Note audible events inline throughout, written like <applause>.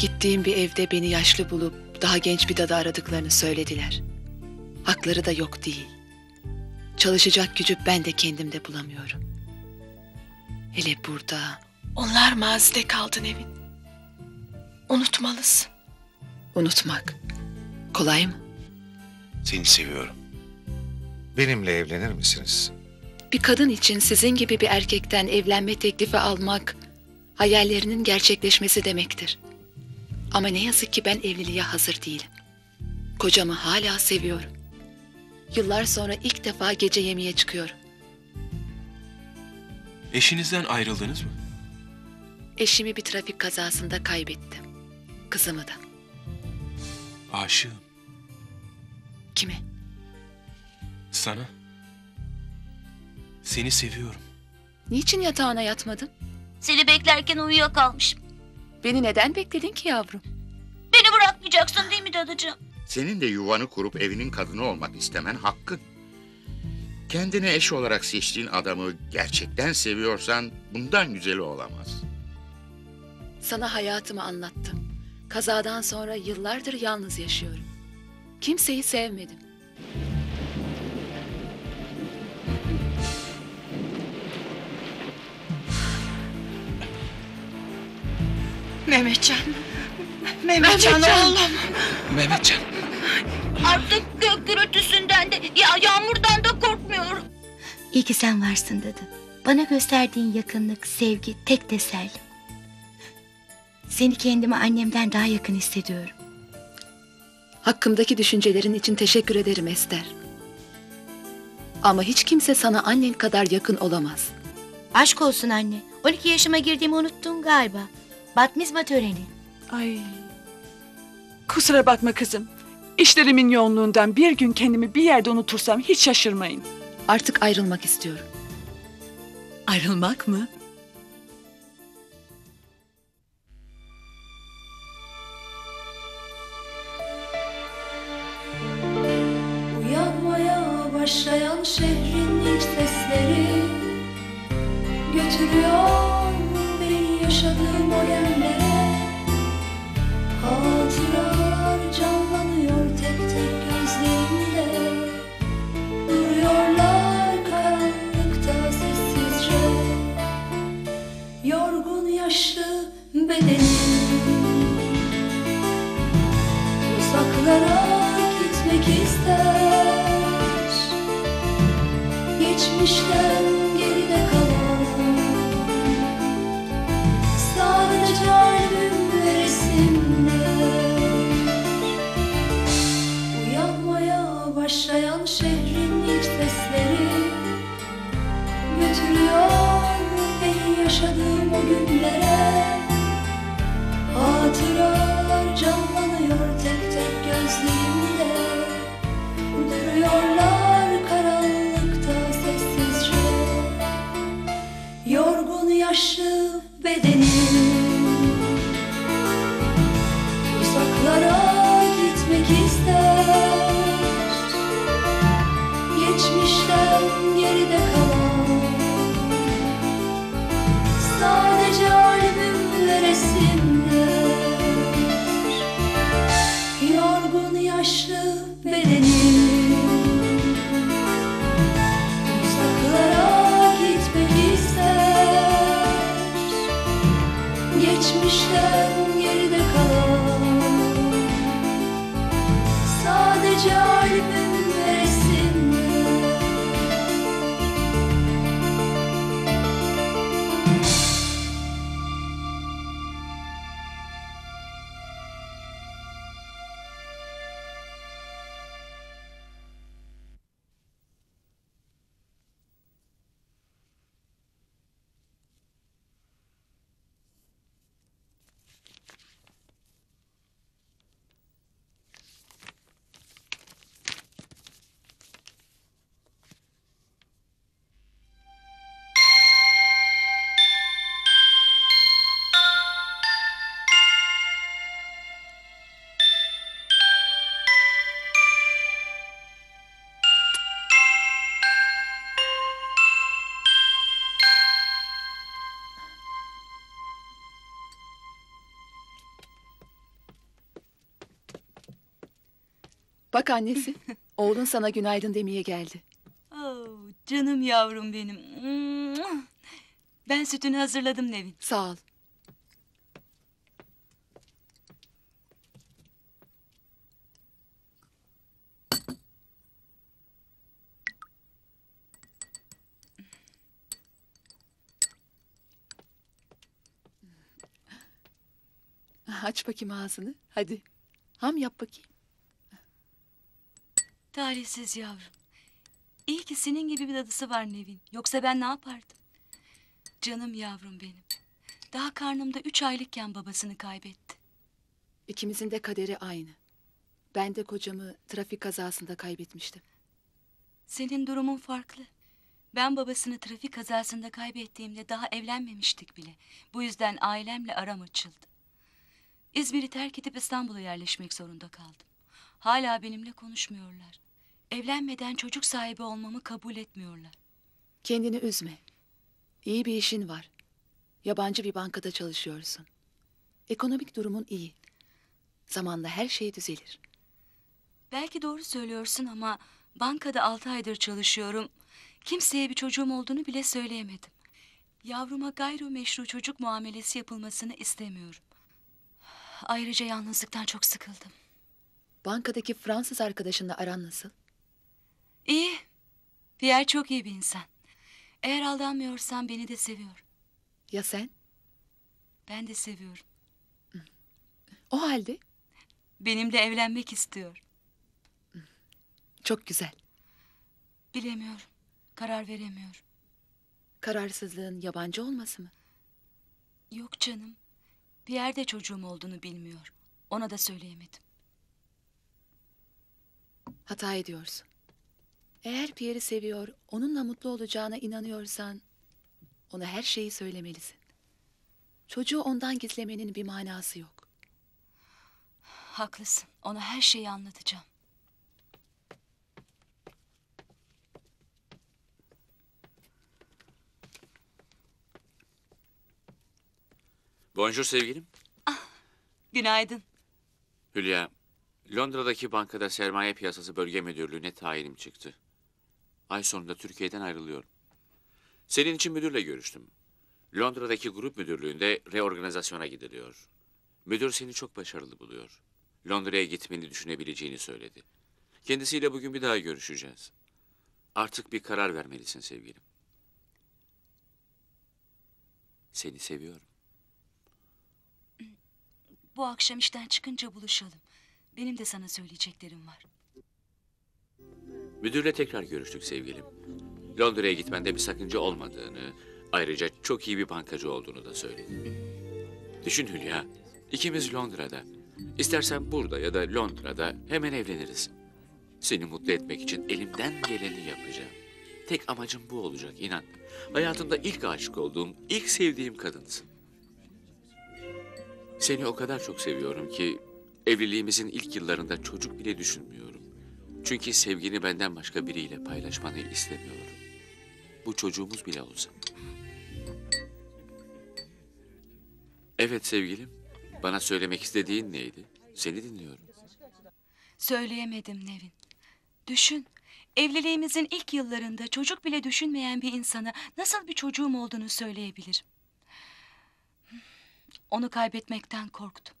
Gittiğim bir evde beni yaşlı bulup daha genç bir dadı aradıklarını söylediler. Hakları da yok değil. Çalışacak gücü ben de kendimde bulamıyorum. Hele burada Onlar mazide kaldı Nevin. Unutmalısın. unutmak kolay mı? Seni seviyorum. Benimle evlenir misiniz? Bir kadın için sizin gibi bir erkekten evlenme teklifi almak hayallerinin gerçekleşmesi demektir. Ama ne yazık ki ben evliliğe hazır değilim. Kocamı hala seviyorum. Yıllar sonra ilk defa gece yemeğe çıkıyorum. Eşinizden ayrıldınız mı? Eşimi bir trafik kazasında kaybettim. Kızımı da. Aşığım. Kime? Sana. Seni seviyorum. Niçin yatağına yatmadın? Seni beklerken uyuyakalmışım. Beni neden bekledin ki yavrum? Beni bırakmayacaksın değil mi dadıcığım? Senin de yuvanı kurup evinin kadını olmak istemen hakkın. Kendine eş olarak seçtiğin adamı gerçekten seviyorsan bundan güzeli olamaz. Sana hayatımı anlattım. Kazadan sonra yıllardır yalnız yaşıyorum. Kimseyi sevmedim. Mehmetcan. Mehmetcan, oğlum. Mehmetcan. Artık gök gürültüsünden de ya yağmurdan da korkmuyorum. İyi ki sen varsın dadı. Bana gösterdiğin yakınlık, sevgi tek tesellim. Seni kendime annemden daha yakın hissediyorum. Hakkımdaki düşüncelerin için teşekkür ederim Ester. Ama hiç kimse sana annen kadar yakın olamaz. Aşk olsun anne. 12 yaşıma girdiğimi unuttun galiba. Batmizma töreni. Ay. Kusura bakma kızım. İşlerimin yoğunluğundan bir gün kendimi bir yerde unutursam hiç şaşırmayın. Artık ayrılmak istiyorum. Ayrılmak mı? Uyanmaya başlayan şehrin ilk sesleri Götürüyor yaşadığım o yerlere. Hatıralar canlanıyor tek tek gözlerimde. Duruyorlar karanlıkta sessizce. Yorgun yaşlı bedenim. Uzaklara gitmek ister. Geçmişten yaşadığım o günlere Hatıralar canlanıyor Bak annesi, oğlun sana günaydın demeye geldi. Oh, canım yavrum benim. Ben sütünü hazırladım Nevin. Sağ ol. Aç bakayım ağzını. Hadi. Ham yap bakayım. Talihsiz yavrum. İyi ki senin gibi bir dadısı var Nevin. Yoksa ben ne yapardım? Canım yavrum benim. Daha karnımda üç aylıkken babasını kaybetti. İkimizin de kaderi aynı. Ben de kocamı trafik kazasında kaybetmiştim. Senin durumun farklı. Ben babasını trafik kazasında kaybettiğimde daha evlenmemiştik bile. Bu yüzden ailemle aram açıldı. İzmir'i terk edip İstanbul'a yerleşmek zorunda kaldım. Hala benimle konuşmuyorlar. Evlenmeden çocuk sahibi olmamı kabul etmiyorlar. Kendini üzme. İyi bir işin var. Yabancı bir bankada çalışıyorsun. Ekonomik durumun iyi. Zamanla her şey düzelir. Belki doğru söylüyorsun ama bankada altı aydır çalışıyorum. Kimseye bir çocuğum olduğunu bile söyleyemedim. Yavruma gayrimeşru çocuk muamelesi yapılmasını istemiyorum. Ayrıca yalnızlıktan çok sıkıldım. Bankadaki Fransız arkadaşınla aran nasıl? İyi. Pierre çok iyi bir insan. Eğer aldanmıyorsam beni de seviyor. Ya sen? Ben de seviyorum. O halde Benimle evlenmek istiyor. çok güzel. Bilemiyorum. Karar veremiyorum. Kararsızlığın yabancı olması mı? Yok canım. Pierre de çocuğum olduğunu bilmiyor. Ona da söyleyemedim. Hata ediyorsun. Eğer Pierre'i seviyor, onunla mutlu olacağına inanıyorsan... ...ona her şeyi söylemelisin. Çocuğu ondan gizlemenin bir manası yok. Haklısın. Ona her şeyi anlatacağım. Bonjour sevgilim. Günaydın. Hülya, Londra'daki bankada sermaye piyasası bölge müdürlüğüne tayinim çıktı. Ay sonunda Türkiye'den ayrılıyorum. Senin için müdürle görüştüm. Londra'daki grup müdürlüğünde reorganizasyona gidiliyor. Müdür seni çok başarılı buluyor. Londra'ya gitmeni düşünebileceğini söyledi. Kendisiyle bugün bir daha görüşeceğiz. Artık bir karar vermelisin sevgilim. Seni seviyorum. Bu akşam işten çıkınca buluşalım. Benim de sana söyleyeceklerim var. Müdürle tekrar görüştük sevgilim. Londra'ya gitmende bir sakınca olmadığını, ayrıca çok iyi bir bankacı olduğunu da söyledi. Düşün Hülya, ikimiz Londra'da. İstersen burada ya da Londra'da hemen evleniriz. Seni mutlu etmek için elimden geleni yapacağım. Tek amacım bu olacak inan. Hayatımda ilk aşık olduğum, ilk sevdiğim kadınsın. Seni o kadar çok seviyorum ki evliliğimizin ilk yıllarında çocuk bile düşünmüyorum. Çünkü sevgini benden başka biriyle paylaşmanı istemiyorum. Bu çocuğumuz bile olsa. Evet sevgilim. Bana söylemek istediğin neydi? Seni dinliyorum. Söyleyemedim Nevin. Düşün. Evliliğimizin ilk yıllarında çocuk bile düşünmeyen bir insana nasıl bir çocuğum olduğunu söyleyebilirim. Onu kaybetmekten korktum.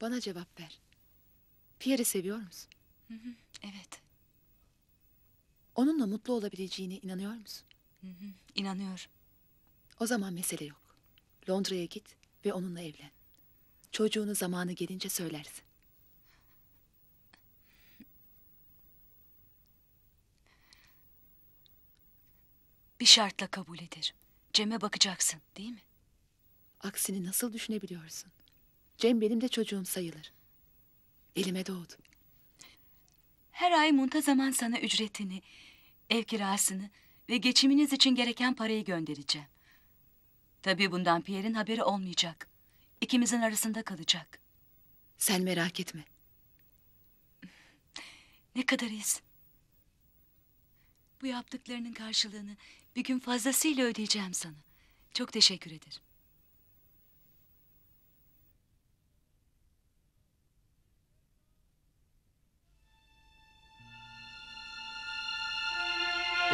Bana cevap ver. Pierre'i seviyor musun? Evet, Onunla mutlu olabileceğine inanıyor musun? inanıyorum. O zaman mesele yok. Londra'ya git ve onunla evlen. Çocuğunu zamanı gelince söylersin. Bir şartla kabul ederim. Cem'e bakacaksın, değil mi? Aksini nasıl düşünebiliyorsun? Cem benim de çocuğum sayılır. Elime doğdu. Her ay muntazaman sana ücretini, ev kirasını ve geçiminiz için gereken parayı göndereceğim. Tabii bundan Pierre'in haberi olmayacak. İkimizin arasında kalacak. Sen merak etme. Ne kadar iyisin. Bu yaptıklarının karşılığını bir gün fazlasıyla ödeyeceğim sana. Çok teşekkür ederim.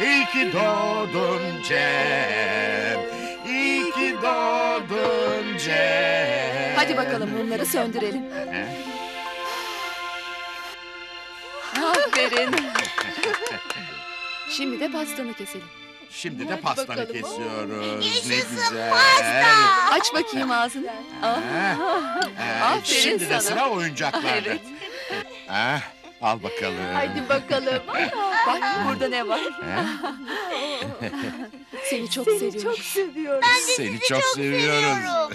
İyi ki doğdun Cem. İyi ki doğdun Cem. Hadi bakalım mumları söndürelim. Aferin. Şimdi de pastanı keselim. Şimdi de pastanı kesiyoruz. Ne güzel. Aç bakayım ağzını. Ah, Ee, Aferin Şimdi de sana. sıra oyuncaklarda. Evet. Ah, al bakalım. Hadi bakalım. <laughs> Bak burada ne var? <laughs> Seni çok seviyorum. Çok seviyorum. Seni çok seviyoruz.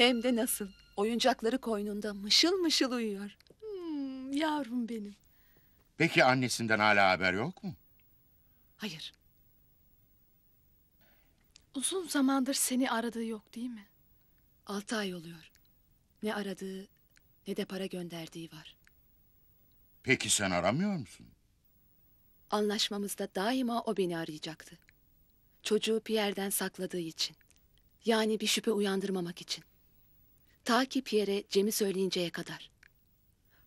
Hem de nasıl? Oyuncakları koynunda mışıl mışıl uyuyor. Hmm, yavrum benim. Peki annesinden hala haber yok mu? Hayır. Uzun zamandır seni aradığı yok değil mi? Altı ay oluyor. Ne aradığı ne de para gönderdiği var. Peki sen aramıyor musun? Anlaşmamızda daima o beni arayacaktı. Çocuğu Pierre'den sakladığı için. Yani bir şüphe uyandırmamak için. Ta ki Pierre'e Cem'i söyleyinceye kadar.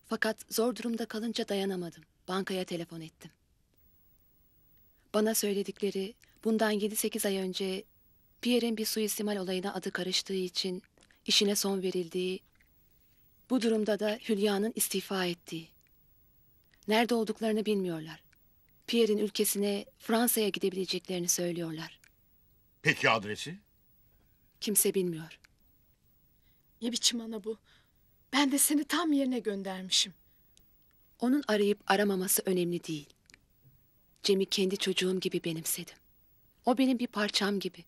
Fakat zor durumda kalınca dayanamadım. Bankaya telefon ettim. Bana söyledikleri bundan 7-8 ay önce Pierre'in bir suistimal olayına adı karıştığı için işine son verildiği, bu durumda da Hülya'nın istifa ettiği. Nerede olduklarını bilmiyorlar. Pierre'in ülkesine Fransa'ya gidebileceklerini söylüyorlar. Peki adresi? Kimse bilmiyor. Ne biçim ana bu? Ben de seni tam yerine göndermişim. Onun arayıp aramaması önemli değil. Cem'i kendi çocuğum gibi benimsedim. O benim bir parçam gibi.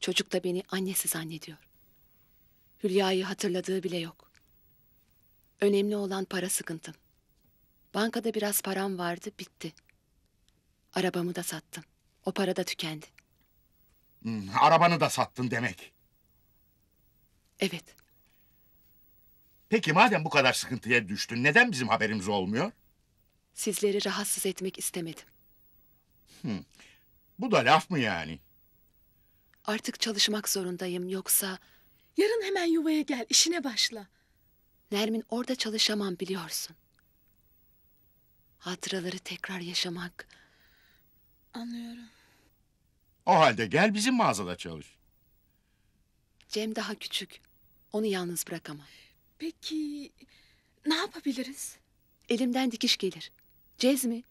Çocuk da beni annesi zannediyor. Hülya'yı hatırladığı bile yok. Önemli olan para sıkıntım. Bankada biraz param vardı, bitti. Arabamı da sattım. O para da tükendi. Hmm, arabanı da sattın demek. Evet, Peki madem bu kadar sıkıntıya düştün neden bizim haberimiz olmuyor? sizleri rahatsız etmek istemedim. Bu da laf mı yani? Artık çalışmak zorundayım yoksa Yarın hemen yuvaya gel, işine başla. Nermin orada çalışamam biliyorsun. Hatıraları tekrar yaşamak Anlıyorum. O halde gel bizim mağazada çalış. Cem daha küçük. Onu yalnız bırakamam. Peki ne yapabiliriz? Elimden dikiş gelir. Cezmi,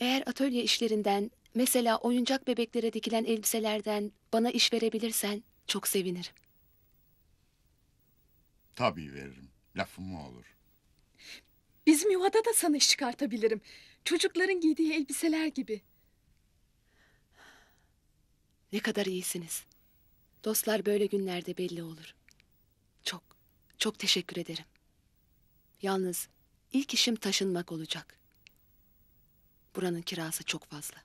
eğer atölye işlerinden, mesela oyuncak bebeklere dikilen elbiselerden bana iş verebilirsen çok sevinirim. Tabii veririm. Lafım mı olur? Bizim yuvada da sana iş çıkartabilirim. Çocukların giydiği elbiseler gibi. Ne kadar iyisiniz. Dostlar böyle günlerde belli olur. Çok, teşekkür ederim. Yalnız ilk işim taşınmak olacak. Buranın kirası çok fazla.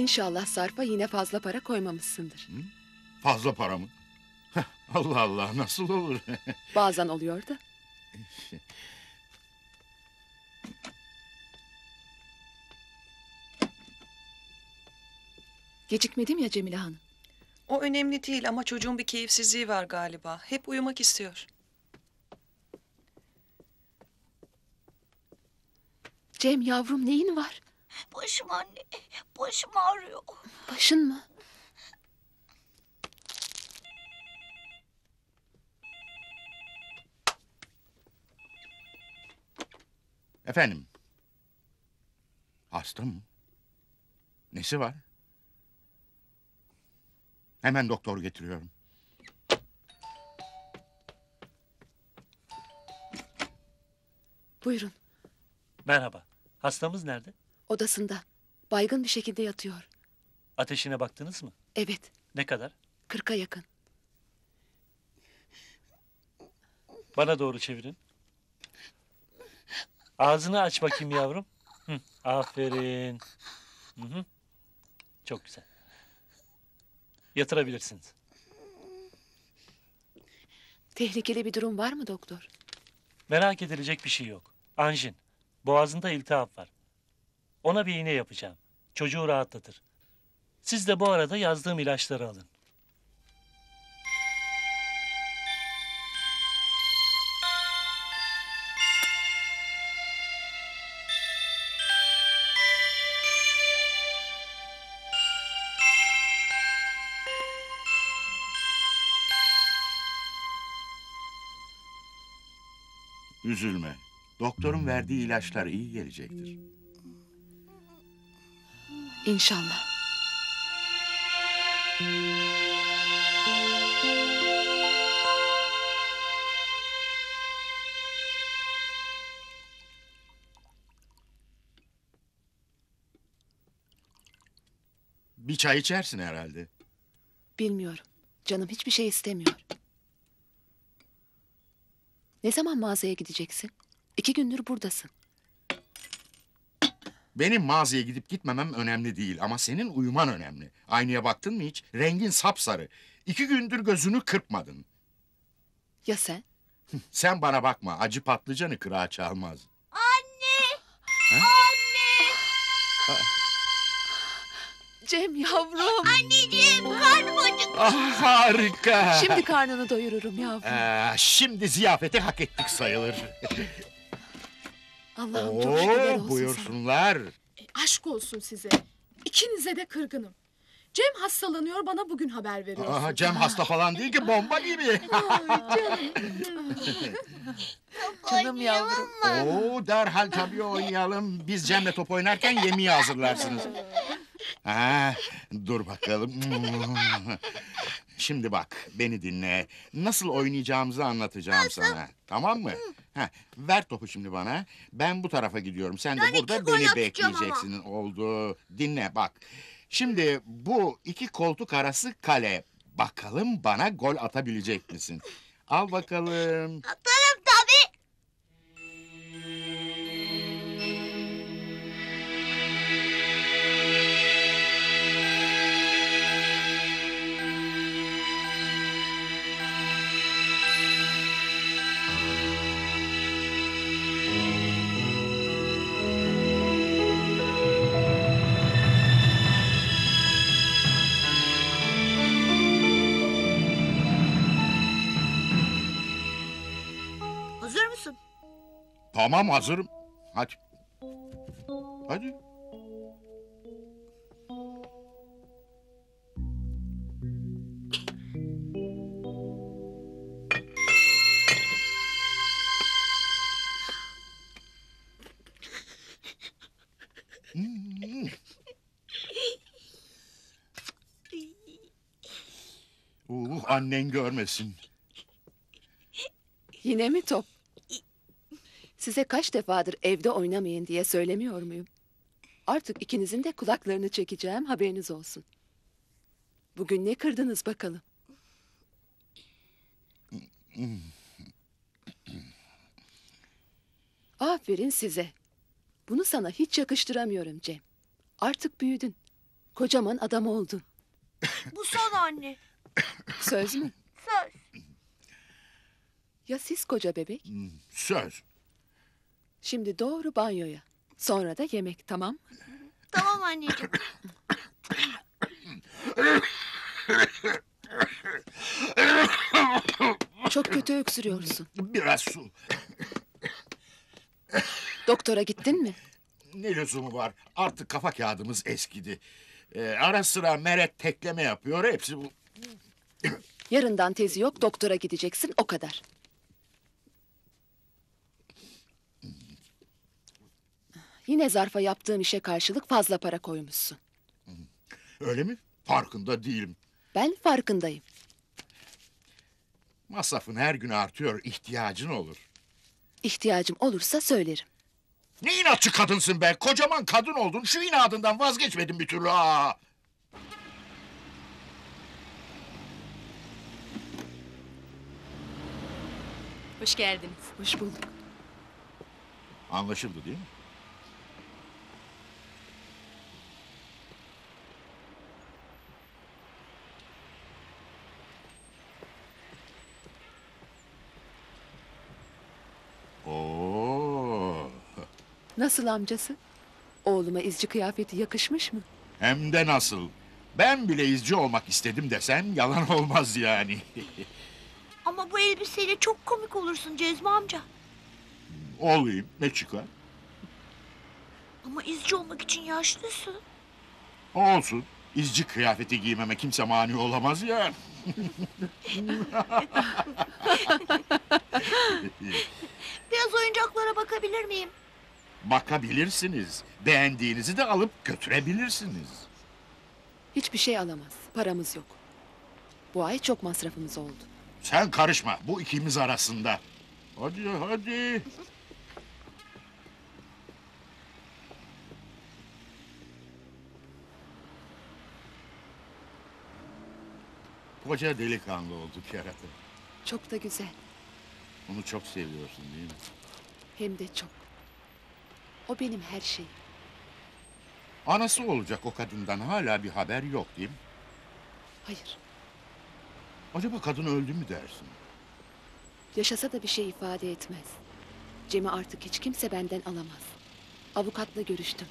İnşallah sarfa yine fazla para koymamışsındır. Fazla para mı? Heh, Allah Allah nasıl olur? <laughs> Bazen oluyor da. Gecikmedim ya Cemile Hanım. O önemli değil ama çocuğun bir keyifsizliği var galiba. Hep uyumak istiyor. Cem yavrum neyin var? Başım anne. Başım ağrıyor. Başın mı? Efendim? Hasta mı? Nesi var? Hemen doktor getiriyorum. Buyurun Merhaba. Hastamız nerede? Odasında. Baygın bir şekilde yatıyor. Ateşine baktınız mı? Evet Ne kadar? kırka yakın. Bana doğru çevirin. Ağzını aç bakayım yavrum. Hı, aferin. Hı hı. Çok güzel. Yatırabilirsiniz. Tehlikeli bir durum var mı doktor? Merak edilecek bir şey yok. Anjin. Boğazında iltihap var. Ona bir iğne yapacağım. Çocuğu rahatlatır. Siz de bu arada yazdığım ilaçları alın. Üzülme. Doktorun verdiği ilaçlar iyi gelecektir. İnşallah. Bir çay içersin herhalde. Bilmiyorum. Canım hiçbir şey istemiyor. Ne zaman mağazaya gideceksin? İki gündür buradasın. Benim mağazaya gidip gitmemem önemli değil ama senin uyuman önemli. Aynaya baktın mı hiç? Rengin sapsarı. İki gündür gözünü kırpmadın. Ya sen? Sen bana bakma. Acı patlıcanı kırağa çalmaz. Anne. Ha? Anne. Cem yavrum. Anneciğim karnım acıktı. Ah, harika. Şimdi karnını doyururum yavrum. Ee, şimdi ziyafeti hak ettik sayılır. <laughs> Allah'ım çok şükürler Oo, olsun sana. buyursunlar. Aşk olsun size. İkinize de kırgınım. Cem hastalanıyor bana bugün haber veriyorsun. Aha, Cem hasta falan değil ki bomba gibi. Canım <laughs> yavrum. Oo, derhal tabii oynayalım. Biz Cem'le top oynarken yemeği hazırlarsınız. <laughs> Ha, dur bakalım. <laughs> Şimdi bak, beni dinle. Nasıl oynayacağımızı anlatacağım sana. Tamam mı? Ha, ver topu şimdi bana. Ben bu tarafa gidiyorum. Sen de Ben iki burada gol beni atacağım ama. bekleyeceksin. Oldu. Dinle bak. Şimdi bu iki koltuk arası kale. Bakalım bana gol atabilecek misin? Al bakalım. Atarım Tamam hazırım. Hadi. Hadi. <laughs> Uh, annen görmesin. Yine mi top? Size kaç defadır evde oynamayın diye söylemiyor muyum? Artık ikinizin de kulaklarını çekeceğim haberiniz olsun. Bugün ne kırdınız bakalım? Aferin size. Bunu sana hiç yakıştıramıyorum Cem. Artık büyüdün. Kocaman adam oldun. Bu son anne. Söz mü? Söz. Ya siz koca bebek? Söz. Şimdi doğru banyoya. Sonra da yemek tamam mı? Tamam anneciğim. Çok kötü öksürüyorsun. Biraz su. Doktora gittin mi? Ne lüzumu var? Artık kafa kağıdımız eskidi. Ee, ara sıra meret tekleme yapıyor. Hepsi bu. Yarından tezi yok doktora gideceksin o kadar. Yine zarfa yaptığım işe karşılık fazla para koymuşsun. Öyle mi? Farkında değilim. Ben farkındayım. Masrafın her gün artıyor. ihtiyacın olur. İhtiyacım olursa söylerim. Ne inatçı kadınsın be. Kocaman kadın oldun. Şu inadından vazgeçmedin bir türlü. Aa. Hoş geldiniz. Hoş bulduk. Anlaşıldı değil mi? Nasıl amcası? Oğluma izci kıyafeti yakışmış mı? Hem de nasıl. Ben bile izci olmak istedim desem yalan <laughs> olmaz yani. <laughs> Ama bu elbiseyle çok komik olursun Cezmi amca. Olayım ne çıkar? Ama izci olmak için yaşlısın. Olsun. İzci kıyafeti giymeme kimse mani olamaz ya. <laughs> Biraz oyuncaklara bakabilir miyim? Bakabilirsiniz. Beğendiğinizi de alıp götürebilirsiniz. Hiçbir şey alamaz. Paramız yok. Bu ay çok masrafımız oldu. Sen karışma. Bu ikimiz arasında. Hadi hadi. Koca delikanlı olduk yaratın. Çok da güzel. Onu çok seviyorsun değil mi? Hem de çok. O benim her şeyim. Anası olacak o kadından hala bir haber yok değil mi? Hayır. Acaba kadın öldü mü dersin? Yaşasa da bir şey ifade etmez. Cem'i artık hiç kimse benden alamaz. Avukatla görüştüm.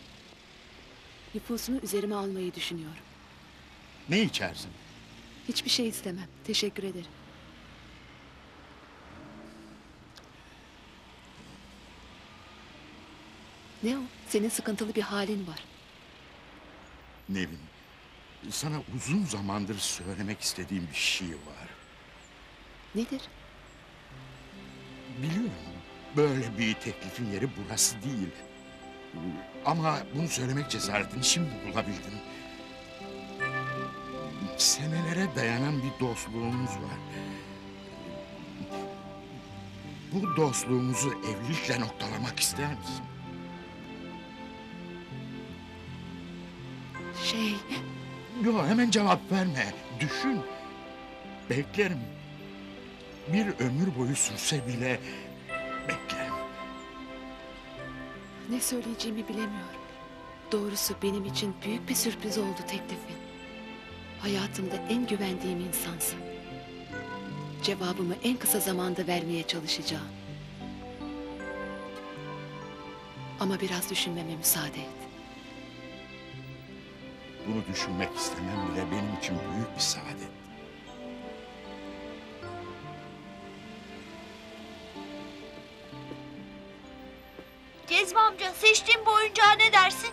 Nüfusunu üzerime almayı düşünüyorum. Ne içersin? Hiçbir şey istemem. Teşekkür ederim. Ne o? Senin sıkıntılı bir halin var. Nevin, sana uzun zamandır söylemek istediğim bir şey var. Nedir? Biliyorum, böyle bir teklifin yeri burası değil. Ama bunu söylemek cesaretini şimdi bulabildim. Senelere dayanan bir dostluğumuz var. Bu dostluğumuzu evlilikle noktalamak ister misin? Şey, Yok hemen cevap verme. Düşün. Beklerim. Bir ömür boyu sürse bile beklerim. ne söyleyeceğimi bilemiyorum. Doğrusu benim için büyük bir sürpriz oldu teklifin. Hayatımda en güvendiğim insansın. Cevabımı en kısa zamanda vermeye çalışacağım. Ama biraz düşünmeme müsaade et. Bunu düşünmek istemem bile benim için büyük bir saadet. Cezmi amca seçtiğim bu oyuncağa ne dersin?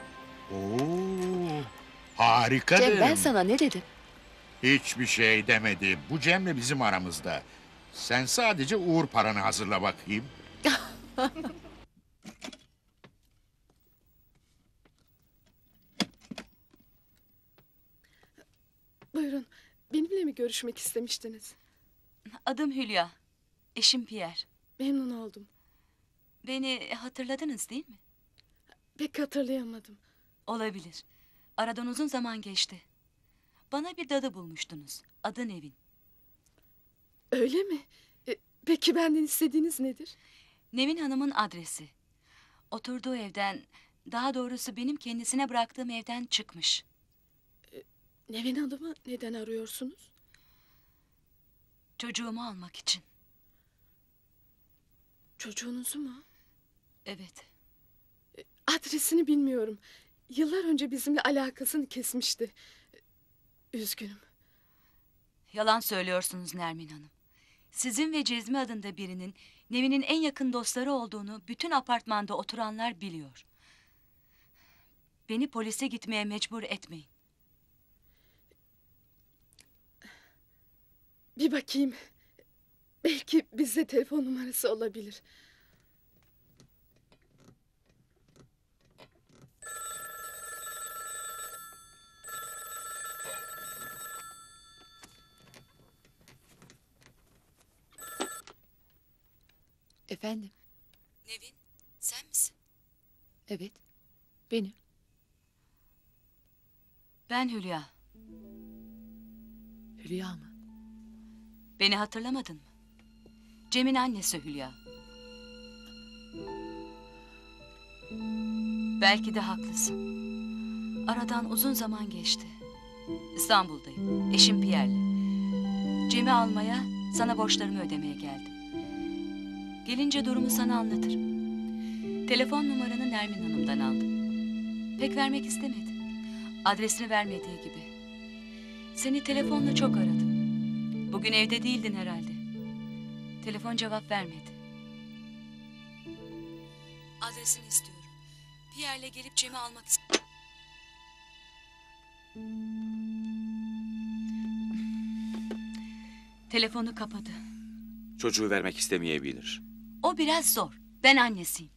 Oo, harika Cem ben sana ne dedim? Hiçbir şey demedi. Bu Cem'le bizim aramızda. Sen sadece uğur paranı hazırla bakayım. <laughs> Buyurun. Benimle mi görüşmek istemiştiniz? Adım Hülya. Eşim Pierre. Memnun oldum. Beni hatırladınız değil mi? Pek hatırlayamadım. Olabilir. Aradan uzun zaman geçti. Bana bir dadı bulmuştunuz. Adı Nevin. Öyle mi? E, peki benden istediğiniz nedir? Nevin Hanım'ın adresi. Oturduğu evden, daha doğrusu benim kendisine bıraktığım evden çıkmış. Nevin Hanım'ı neden arıyorsunuz? Çocuğumu almak için. Çocuğunuzu mu? Evet. Adresini bilmiyorum. Yıllar önce bizimle alakasını kesmişti. Üzgünüm. Yalan söylüyorsunuz Nermin Hanım. Sizin ve Cezmi adında birinin Nevin'in en yakın dostları olduğunu bütün apartmanda oturanlar biliyor. Beni polise gitmeye mecbur etmeyin. Bir bakayım. Belki bizde telefon numarası olabilir. Efendim? Nevin, sen misin? Evet. Benim. Ben Hülya. Hülya mı? Beni hatırlamadın mı? Cem'in annesi Hülya. Belki de haklısın. Aradan uzun zaman geçti. İstanbul'dayım. Eşim Pierre'le. Cem'i almaya, sana borçlarımı ödemeye geldim. Gelince durumu sana anlatırım. Telefon numaranı Nermin Hanım'dan aldım. Pek vermek istemedi. Adresini vermediği gibi. Seni telefonla çok aradım. Bugün evde değildin herhalde. Telefon cevap vermedi. Adresini istiyorum. Pierre'le gelip Cem'i almak istiyorum. Telefonu kapadı. Çocuğu vermek istemeyebilir. O biraz zor. Ben annesiyim.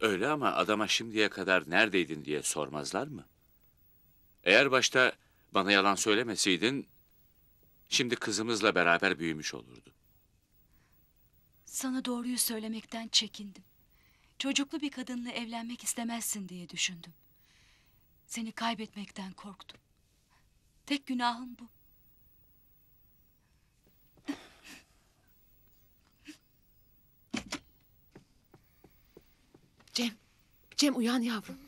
Öyle ama adama şimdiye kadar neredeydin diye sormazlar mı? Eğer başta bana yalan söylemeseydin... ...şimdi kızımızla beraber büyümüş olurdu. Sana doğruyu söylemekten çekindim. Çocuklu bir kadınla evlenmek istemezsin diye düşündüm. Seni kaybetmekten korktum. Tek günahım bu. Cem. Cem uyan yavrum.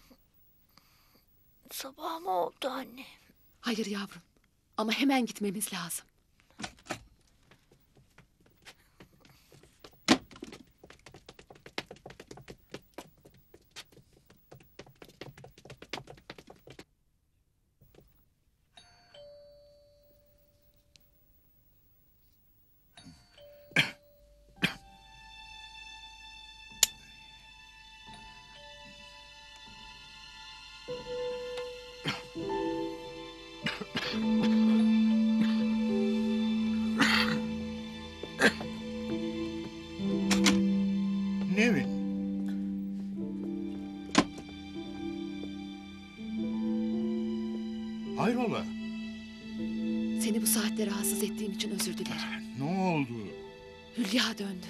Sabah mı oldu anne? Hayır yavrum. Ama hemen gitmemiz lazım. İçin özür dilerim. Ne oldu? Hülya döndü.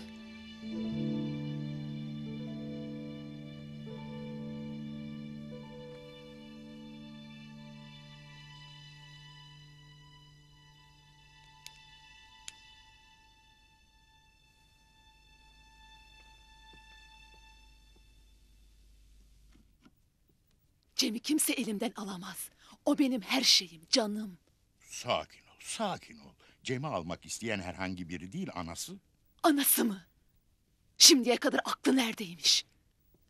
Cem'i kimse elimden alamaz. O benim her şeyim, canım. Sakin ol, sakin ol. Cem'i almak isteyen herhangi biri değil anası. Anası mı? Şimdiye kadar aklı neredeymiş?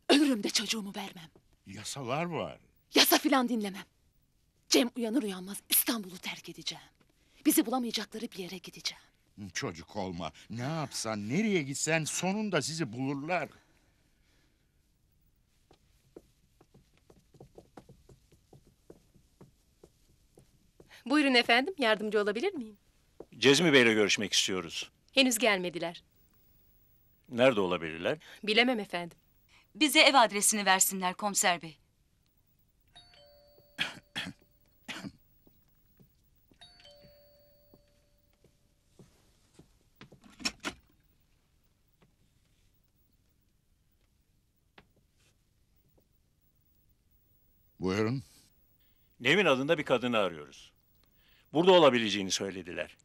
Ölürüm de çocuğumu vermem. Yasalar var. Yasa filan dinlemem. Cem uyanır uyanmaz İstanbul'u terk edeceğim. Bizi bulamayacakları bir yere gideceğim. Çocuk olma. Ne yapsan, nereye gitsen sonunda sizi bulurlar. Buyurun efendim, yardımcı olabilir miyim? Cezmi Bey'le görüşmek istiyoruz. Henüz gelmediler. Nerede olabilirler? Bilemem efendim. Bize ev adresini versinler komiser bey. Buyurun. Nevin adında bir kadını arıyoruz. Burada olabileceğini söylediler.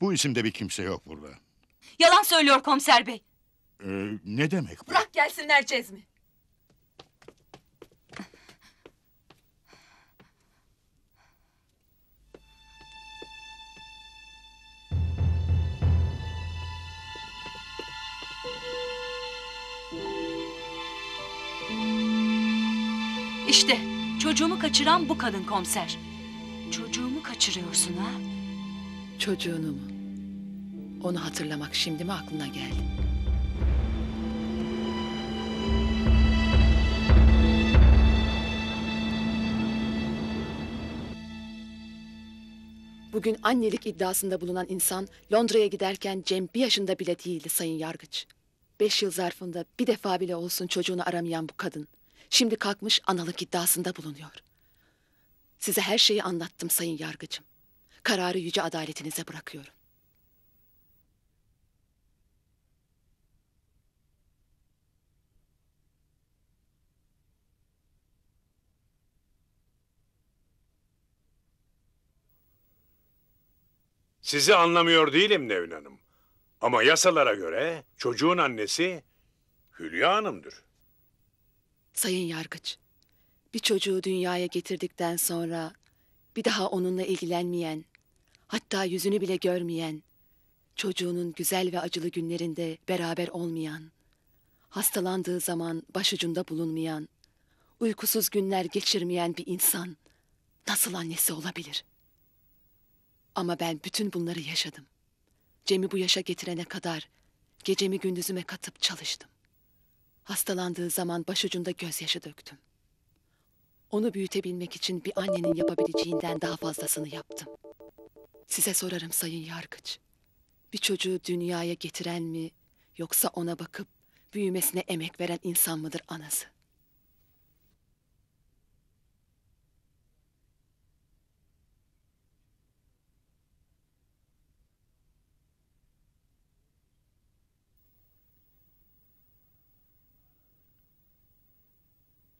Bu isimde bir kimse yok burada. Yalan söylüyor komiser bey. Ee, ne demek bu? Bırak gelsinler Cezmi. İşte çocuğumu kaçıran bu kadın komiser. Çocuğumu kaçırıyorsun ha? Çocuğunu mu? Onu hatırlamak şimdi mi aklına geldi? Bugün annelik iddiasında bulunan insan Londra'ya giderken Cem bir yaşında bile değildi sayın yargıç. Beş yıl zarfında bir defa bile olsun çocuğunu aramayan bu kadın. Şimdi kalkmış analık iddiasında bulunuyor. Size her şeyi anlattım sayın yargıcım. Kararı yüce adaletinize bırakıyorum. Sizi anlamıyor değilim Nevin Hanım. Ama yasalara göre çocuğun annesi Hülya Hanım'dır. Sayın Yargıç, bir çocuğu dünyaya getirdikten sonra bir daha onunla ilgilenmeyen, hatta yüzünü bile görmeyen, çocuğunun güzel ve acılı günlerinde beraber olmayan, hastalandığı zaman başucunda bulunmayan, uykusuz günler geçirmeyen bir insan nasıl annesi olabilir? Ama ben bütün bunları yaşadım. Cem'i bu yaşa getirene kadar gecemi gündüzüme katıp çalıştım. Hastalandığı zaman başucunda gözyaşı döktüm. Onu büyütebilmek için bir annenin yapabileceğinden daha fazlasını yaptım. Size sorarım sayın yargıç. Bir çocuğu dünyaya getiren mi yoksa ona bakıp büyümesine emek veren insan mıdır anası?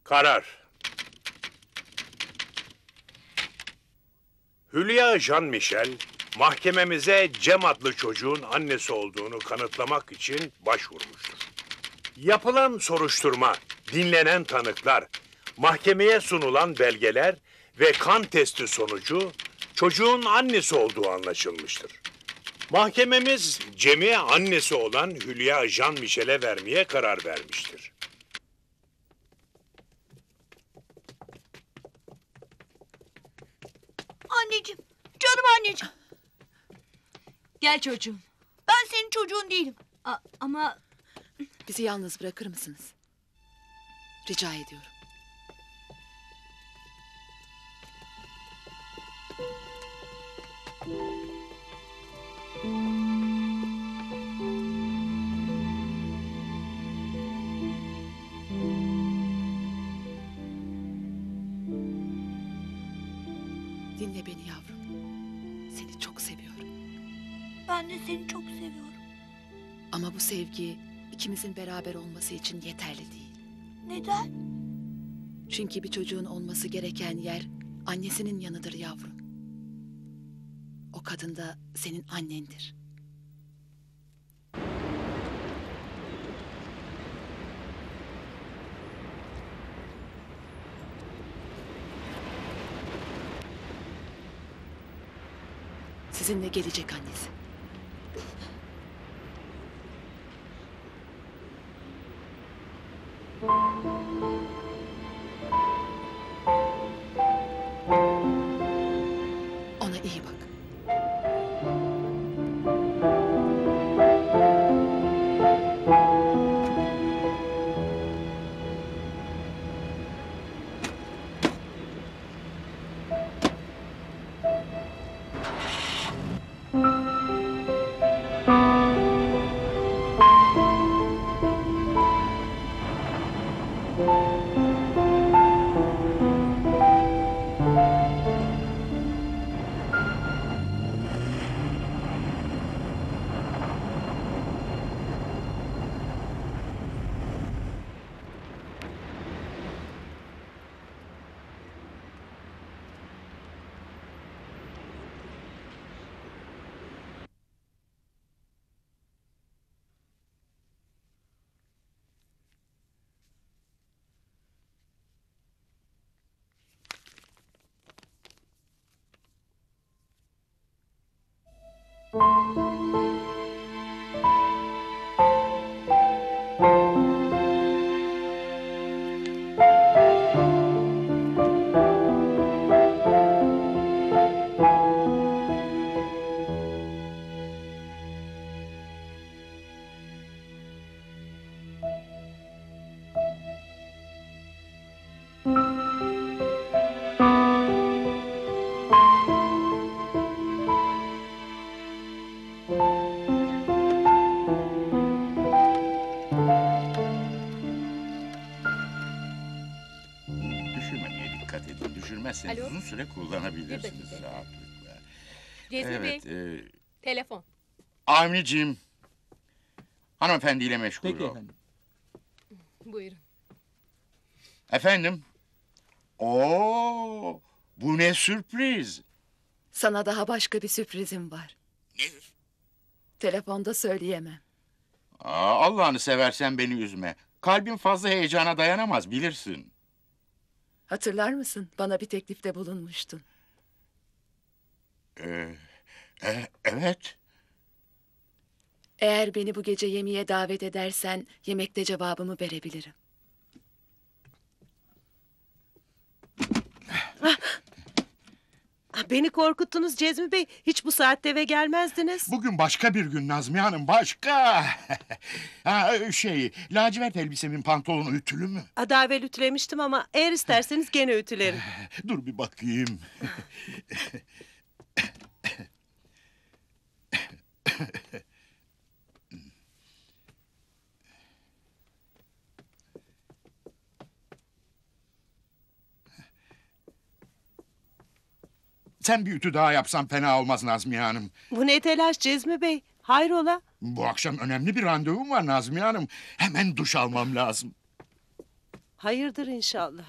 Karar. Hülya Jean Michel mahkememize Cem adlı çocuğun annesi olduğunu kanıtlamak için başvurmuştur. Yapılan soruşturma, dinlenen tanıklar, mahkemeye sunulan belgeler ve kan testi sonucu çocuğun annesi olduğu anlaşılmıştır. Mahkememiz Cem'i annesi olan Hülya Jean Michel'e vermeye karar vermiştir. Anneciğim, canım anneciğim. Gel çocuğum. Ben senin çocuğun değilim. ama... Bizi yalnız bırakır mısınız? Rica ediyorum. Sevgi ikimizin beraber olması için yeterli değil. Neden? Çünkü bir çocuğun olması gereken yer annesinin yanıdır yavrum. O kadın da senin annendir. Sizinle gelecek annesi. Süre kullanabilirsiniz Bir dakika. rahatlıkla. Cezmi Bey, evet, e, telefon. Avni'cim. Hanımefendiyle meşgul Peki ol. efendim. Buyurun. Efendim? Oo, bu ne sürpriz. Sana daha başka bir sürprizim var. Nedir? Telefonda söyleyemem. Aa, Allah'ını seversen beni üzme. Kalbim fazla heyecana dayanamaz bilirsin. Hatırlar mısın? Bana bir teklifte bulunmuştun. Ee, e, evet. Eğer beni bu gece yemeğe davet edersen yemekte cevabımı verebilirim. Ah, <laughs> Beni korkuttunuz Cezmi Bey. Hiç bu saatte eve gelmezdiniz. Bugün başka bir gün Nazmiye Hanım başka. <laughs> ha, şey lacivert elbisemin pantolonu ütülü mü? Ah, Daha evvel ütülemiştim ama eğer isterseniz gene ütülerim. <laughs> Dur bir bakayım. <laughs> Sen bir ütü daha yapsan fena olmaz Nazmiye Hanım. Bu ne telaş Cezmi Bey? Hayrola? Bu akşam önemli bir randevum var Nazmiye Hanım. Hemen duş almam lazım. Hayırdır inşallah.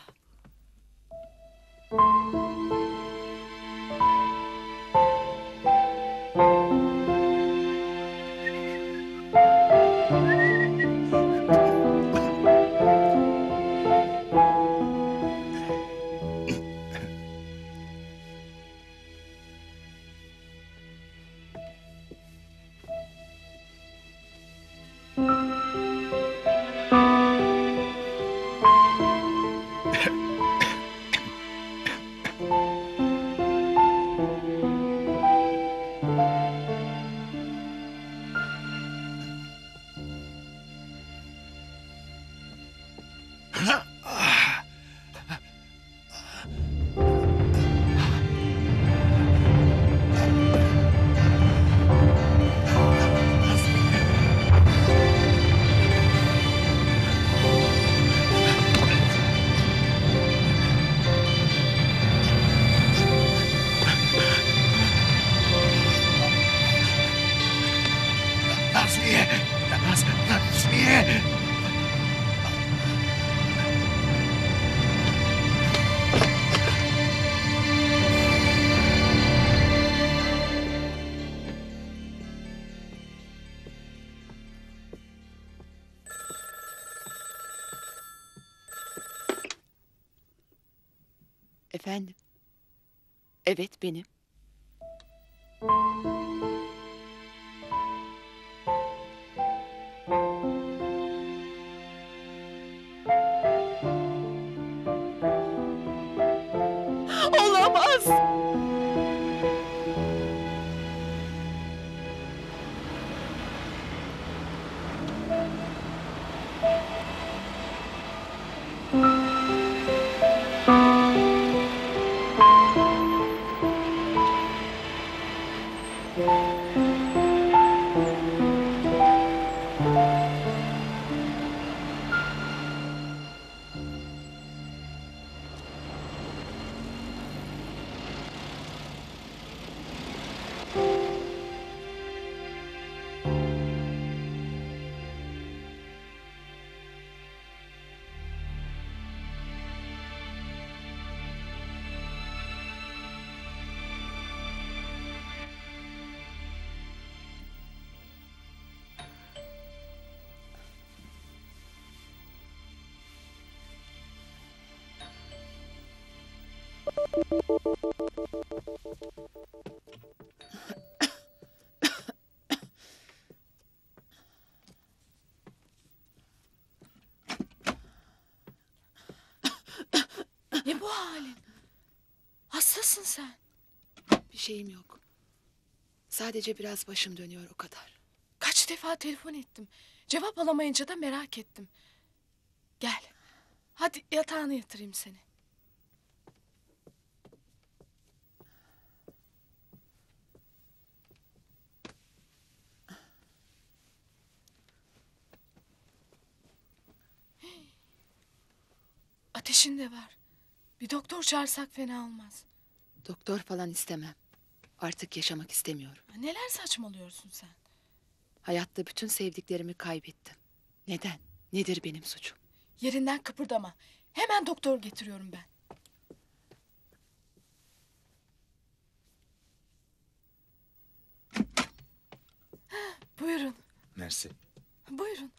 Efendim? Evet benim. Ne bu halin? Hastasın sen. Bir şeyim yok. Sadece biraz başım dönüyor o kadar. Kaç defa telefon ettim. Cevap alamayınca da merak ettim. Gel. Hadi yatağına yatırayım seni. Ateşin de var. Bir doktor çağırsak fena olmaz. Doktor falan istemem. Artık yaşamak istemiyorum. Neler saçmalıyorsun sen? Hayatta bütün sevdiklerimi kaybettim. Neden? Nedir benim suçum? Yerinden kıpırdama. Hemen doktor getiriyorum ben. Buyurun, Mersi. buyurun.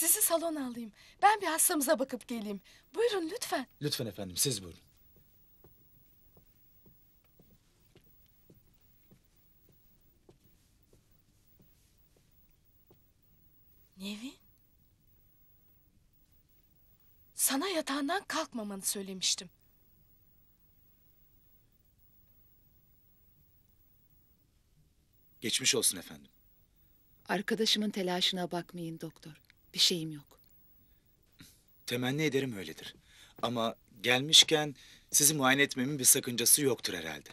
Sizi salona alayım. Ben bir hastamıza bakıp geleyim. Buyurun lütfen. Lütfen efendim siz buyurun. Nevin? Sana yatağından kalkmamanı söylemiştim. Geçmiş olsun efendim. Arkadaşımın telaşına bakmayın doktor. Bir şeyim yok. Temenni ederim öyledir. Ama gelmişken sizi muayene etmemin bir sakıncası yoktur herhalde.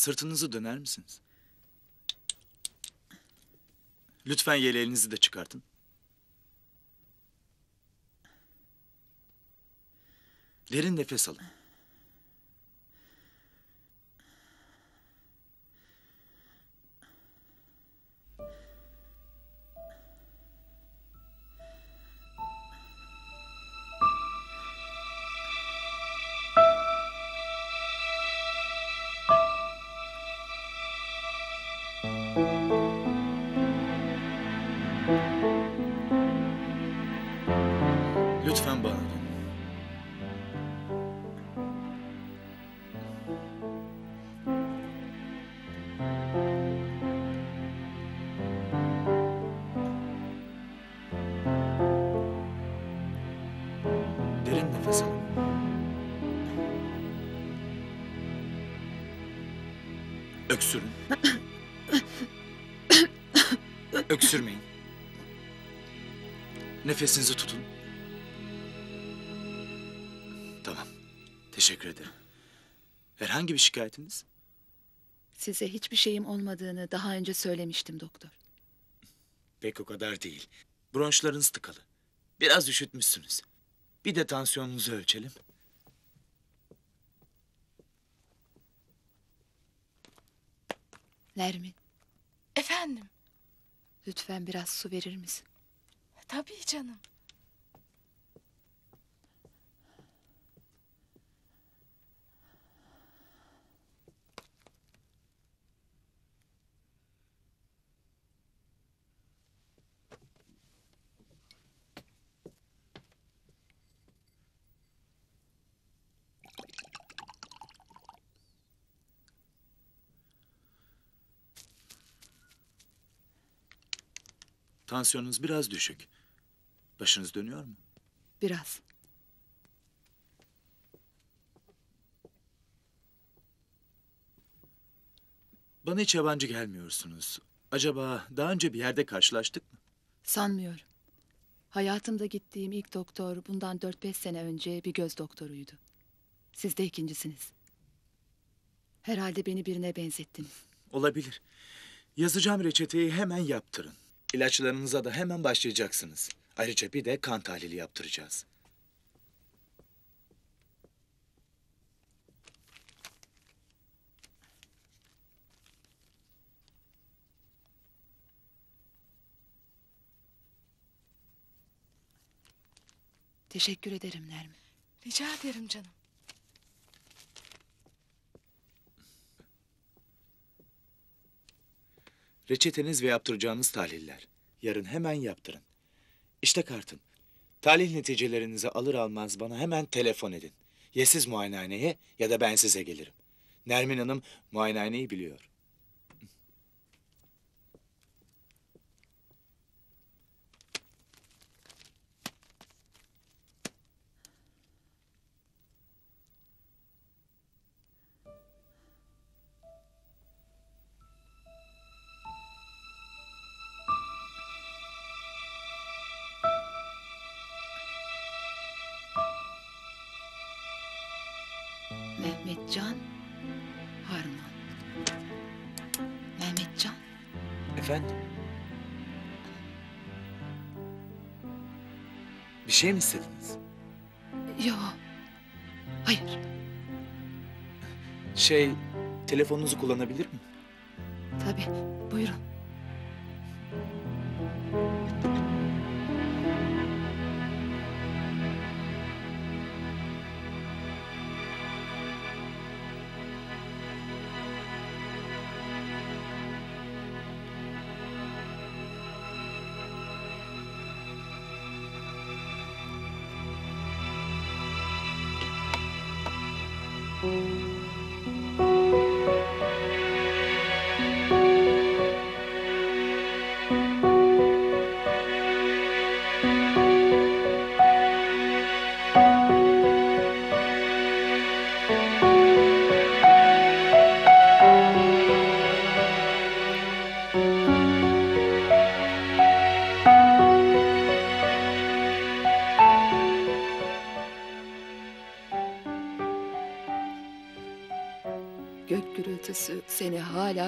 Sırtınızı döner misiniz? Lütfen yeleğinizi de çıkartın. Derin nefes alın. Öksürmeyin. Nefesinizi tutun. Tamam. Teşekkür ederim. Herhangi bir şikayetiniz? Size hiçbir şeyim olmadığını daha önce söylemiştim doktor. Pek o kadar değil. Bronşlarınız tıkalı. Biraz üşütmüşsünüz. Bir de tansiyonunuzu ölçelim. Nermin, Efendim, lütfen biraz su verir misin? tabii canım. Tansiyonunuz biraz düşük. Başınız dönüyor mu? Biraz. Bana hiç yabancı gelmiyorsunuz. Acaba daha önce bir yerde karşılaştık mı? Sanmıyorum. Hayatımda gittiğim ilk doktor bundan 4-5 sene önce bir göz doktoruydu. Siz de ikincisiniz. Herhalde beni birine benzettiniz. Olabilir. Yazacağım reçeteyi hemen yaptırın. İlaçlarınıza da hemen başlayacaksınız. Ayrıca bir de kan tahlili yaptıracağız. Teşekkür ederim Nermin. Rica ederim canım. Reçeteniz ve yaptıracağınız tahliller. Yarın hemen yaptırın. İşte kartım. Tahlil neticelerinizi alır almaz bana hemen telefon edin. Ya siz muayenehaneye ya da ben size gelirim. Nermin Hanım muayenehaneyi biliyor. Bir şey mi istediniz? Yo. Hayır. Şey, telefonunuzu kullanabilir mi? Tabii. Buyurun.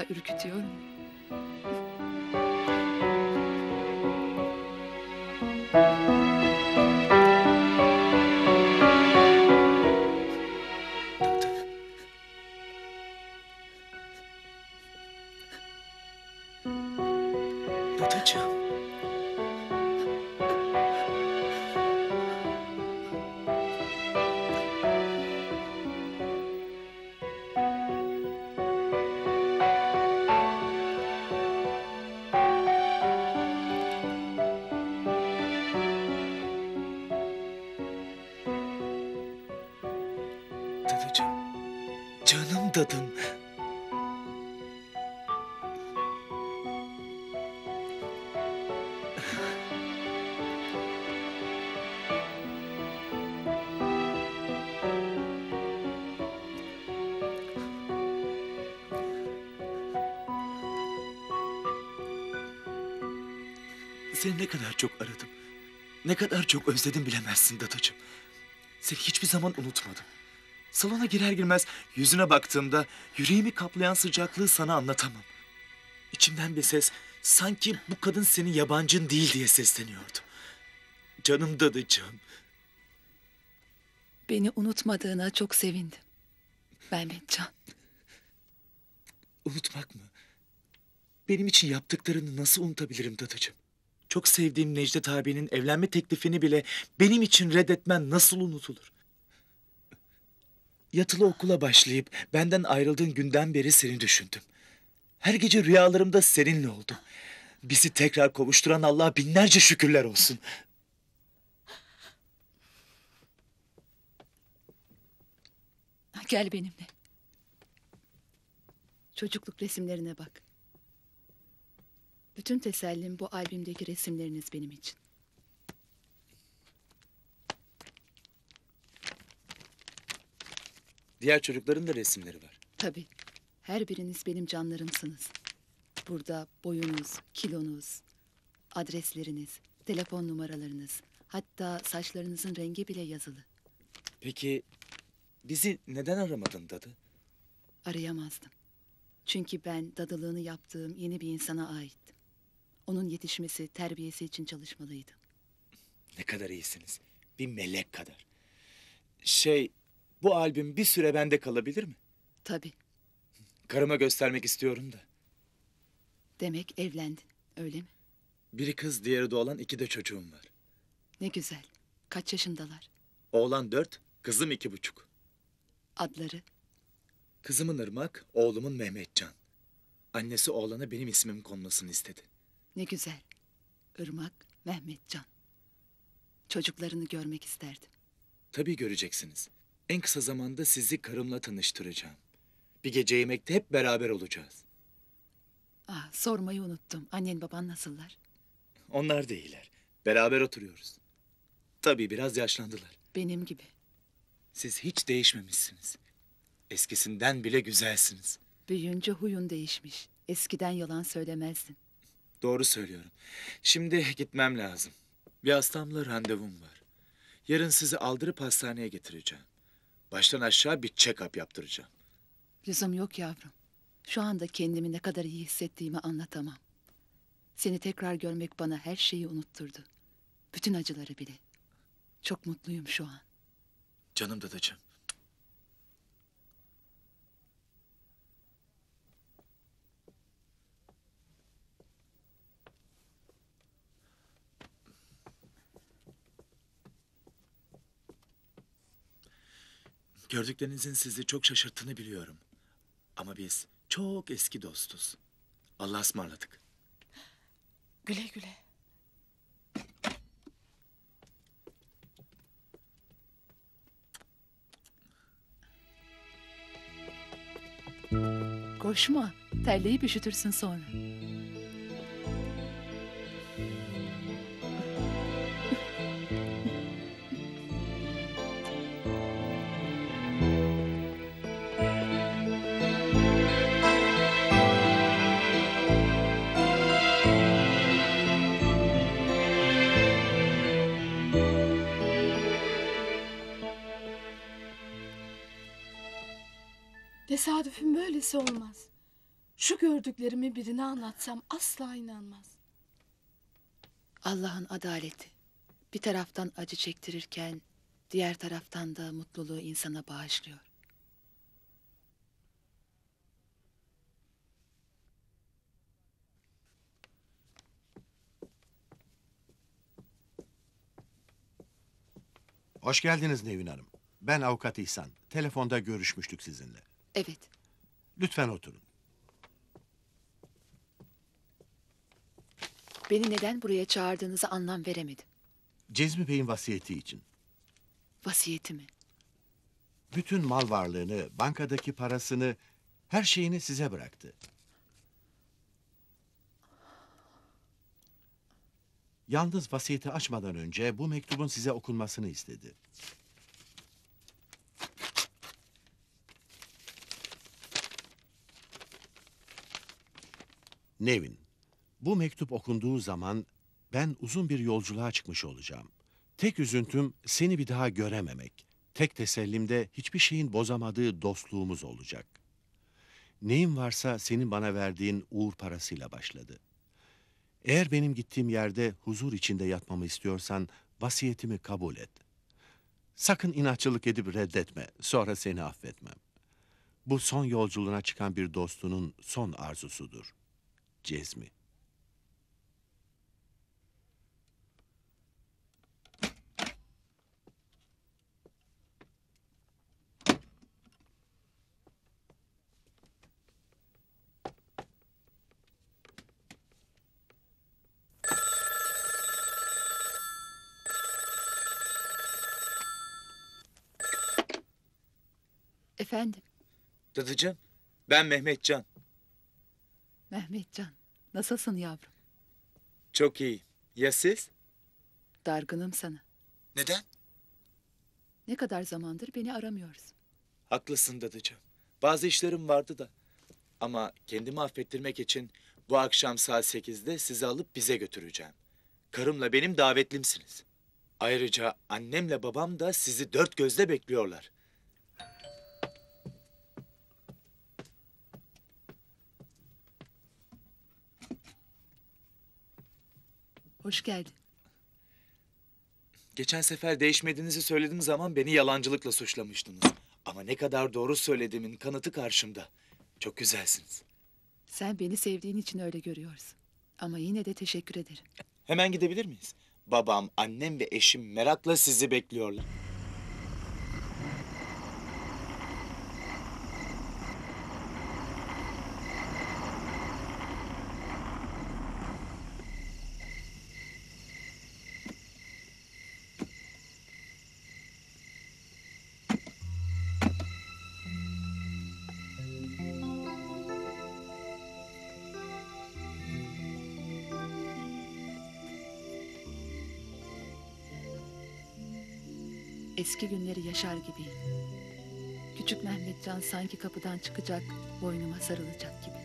Hala ürkütüyor mu? Dadacığım. Dadım. Seni ne kadar çok aradım. Ne kadar çok özledim bilemezsin dadacığım. Seni hiçbir zaman unutmadım. Salona girer girmez yüzüne baktığımda yüreğimi kaplayan sıcaklığı sana anlatamam. İçimden bir ses sanki bu kadın senin yabancın değil diye sesleniyordu. Canım dadıcığım. Beni unutmadığına çok sevindim. Mehmetcan. Unutmak mı? Benim için yaptıklarını nasıl unutabilirim dadıcığım? Çok sevdiğim Necdet abinin evlenme teklifini bile benim için reddetmen nasıl unutulur? Yatılı okula başlayıp benden ayrıldığın günden beri seni düşündüm. Her gece rüyalarımda seninle oldum. Bizi tekrar kavuşturan Allah'a binlerce şükürler olsun. Gel benimle. Çocukluk resimlerine bak. Bütün tesellim bu albümdeki resimleriniz benim için. Diğer çocukların da resimleri var. Tabii. Her biriniz benim canlarımsınız. Burada boyunuz, kilonuz, adresleriniz, telefon numaralarınız, hatta saçlarınızın rengi bile yazılı. Peki bizi neden aramadın dadı? Arayamazdım. Çünkü ben dadılığını yaptığım yeni bir insana aittim. Onun yetişmesi, terbiyesi için çalışmalıydım. Ne kadar iyisiniz. Bir melek kadar. Şey, bu albüm bir süre bende kalabilir mi? Tabii. Karıma göstermek istiyorum da. Demek evlendin, öyle mi? Biri kız, diğeri de oğlan, iki de çocuğum var. Ne güzel. Kaç yaşındalar? Oğlan dört, kızım iki buçuk. Adları? Kızımın Irmak, oğlumun Mehmetcan. Annesi oğlana benim ismim konmasını istedi. Ne güzel. Irmak, Mehmetcan. Çocuklarını görmek isterdim. Tabii göreceksiniz. En kısa zamanda sizi karımla tanıştıracağım. Bir gece yemekte hep beraber olacağız. Ah, sormayı unuttum. Annen baban nasıllar? Onlar da iyiler. Beraber oturuyoruz. Tabii biraz yaşlandılar. Benim gibi. Siz hiç değişmemişsiniz. Eskisinden bile güzelsiniz. Büyüyünce huyun değişmiş. Eskiden yalan söylemezdin. Doğru söylüyorum. Şimdi gitmem lazım. Bir hastamla randevum var. Yarın sizi aldırıp hastaneye getireceğim. Baştan aşağı bir check-up yaptıracağım. Lüzum yok yavrum. Şu anda kendimi ne kadar iyi hissettiğimi anlatamam. Seni tekrar görmek bana her şeyi unutturdu. Bütün acıları bile. Çok mutluyum şu an. Canım dadacığım. Gördüklerinizin sizi çok şaşırttığını biliyorum. Ama biz çok eski dostuz. Allah'a ısmarladık. Güle güle. Koşma. Terleyip üşütürsün sonra. Tesadüfün böylesi olmaz. Şu gördüklerimi birine anlatsam asla inanmaz. Allah'ın adaleti. Bir taraftan acı çektirirken diğer taraftan da mutluluğu insana bağışlıyor. Hoş geldiniz Nevin Hanım. Ben avukat İhsan. Telefonda görüşmüştük sizinle. Evet. Lütfen oturun. Beni neden buraya çağırdığınızı anlam veremedim. Cezmi Bey'in vasiyeti için. Vasiyeti mi? Bütün mal varlığını, bankadaki parasını, her şeyini size bıraktı. Yalnız vasiyeti açmadan önce bu mektubun size okunmasını istedi. Nevin, bu mektup okunduğu zaman ben uzun bir yolculuğa çıkmış olacağım. Tek üzüntüm seni bir daha görememek. Tek tesellim de hiçbir şeyin bozamadığı dostluğumuz olacak. Neyim varsa senin bana verdiğin uğur parasıyla başladı. Eğer benim gittiğim yerde huzur içinde yatmamı istiyorsan vasiyetimi kabul et. Sakın inatçılık edip reddetme, sonra seni affetmem. Bu son yolculuğuna çıkan bir dostunun son arzusudur. Cezmi. Efendim, Dadıcığım, ben Mehmetcan. Mehmetcan. Nasılsın yavrum? Çok iyi. Ya siz? Dargınım sana. Neden? Ne kadar zamandır beni aramıyorsun. Haklısın dadıcığım. Bazı işlerim vardı da. Ama kendimi affettirmek için bu akşam saat sekizde sizi alıp bize götüreceğim. Karımla benim davetlimsiniz. Ayrıca annemle babam da sizi dört gözle bekliyorlar. Hoş geldin. Geçen sefer değişmediğinizi söylediğim zaman beni yalancılıkla suçlamıştınız. Ama ne kadar doğru söylediğimin kanıtı karşımda. Çok güzelsiniz. Sen beni sevdiğin için öyle görüyorsun. Ama yine de teşekkür ederim. Hemen gidebilir miyiz? Babam, annem ve eşim merakla sizi bekliyorlar. Eski günleri yaşar gibiyim. Küçük Mehmetcan sanki kapıdan çıkacak, boynuma sarılacak gibi.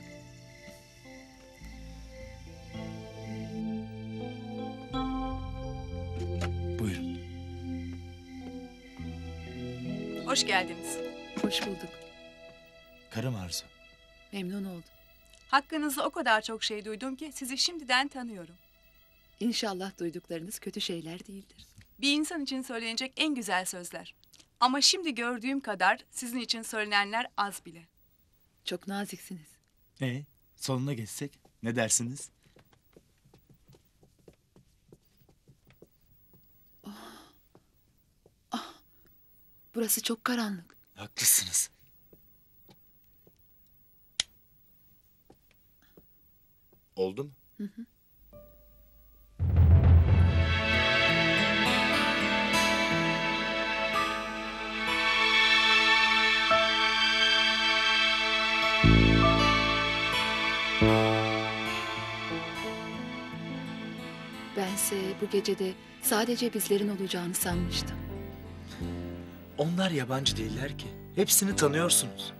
Buyurun. hoş geldiniz. Hoş bulduk. Karım Arzu. Memnun oldum. Hakkınızda o kadar çok şey duydum ki sizi şimdiden tanıyorum. İnşallah duyduklarınız kötü şeyler değildir. Bir insan için söylenecek en güzel sözler. Ama şimdi gördüğüm kadar sizin için söylenenler az bile. Çok naziksiniz. E, sonuna geçsek ne dersiniz? Burası çok karanlık. Haklısınız. Oldu mu? Hı hı. Bense bu gecede sadece bizlerin olacağını sanmıştım. Onlar yabancı değiller ki. Hepsini tanıyorsunuz.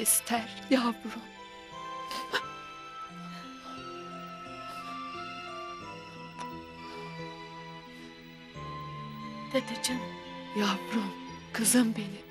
Ester yavrum. Dedeciğim. Yavrum, kızım benim.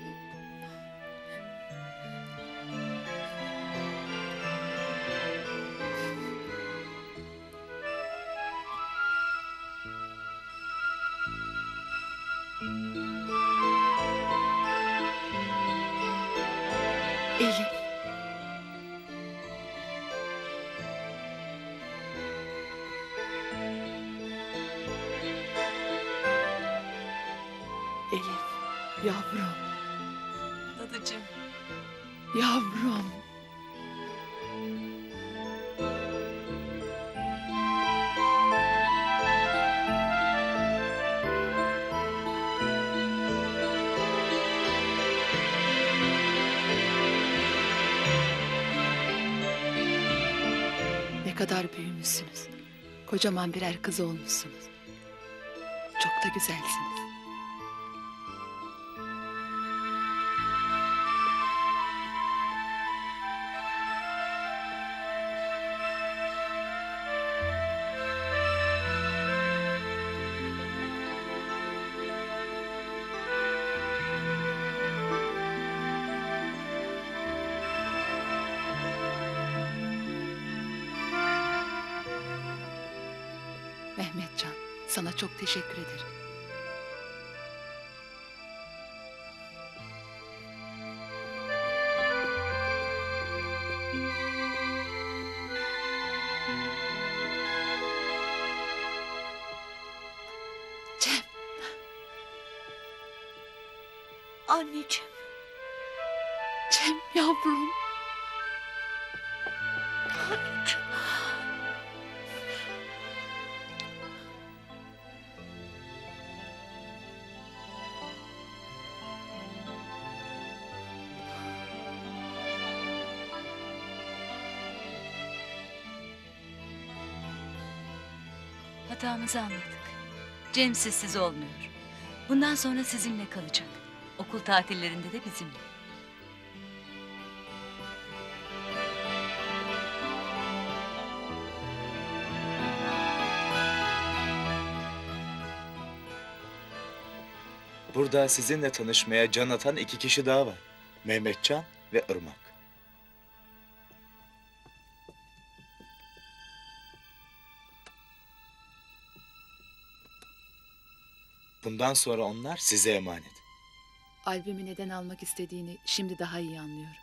Kadar büyümüşsünüz. Kocaman birer kız olmuşsunuz. Çok da güzelsiniz. Hatamızı anladık. Cem sizsiz olmuyor. Bundan sonra sizinle kalacak. Okul tatillerinde de bizimle. Burada sizinle tanışmaya can atan iki kişi daha var. Mehmetcan ve Irmak. Bundan sonra onlar size emanet. Albümü neden almak istediğini şimdi daha iyi anlıyorum.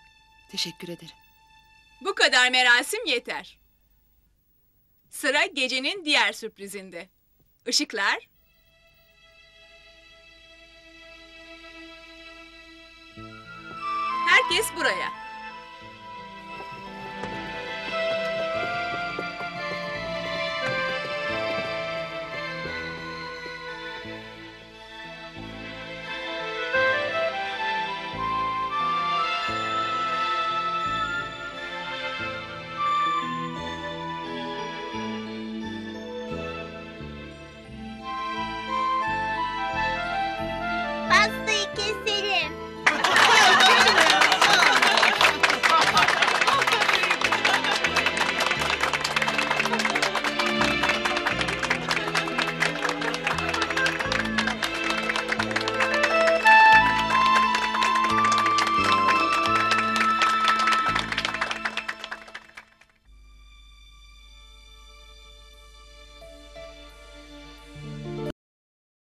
Teşekkür ederim. Bu kadar merasim yeter. Sıra gecenin diğer sürprizinde. Işıklar. Herkes buraya.